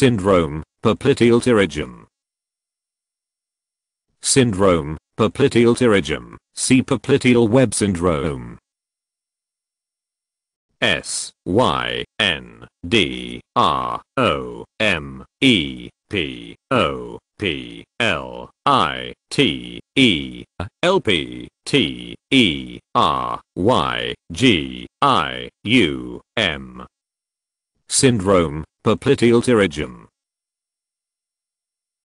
Syndrome, popliteal pterygium. Syndrome, popliteal pterygium, see popliteal web syndrome. S Y N D R O M E P O P L I T E L P T E R Y G I U M Syndrome, popliteal pterygium.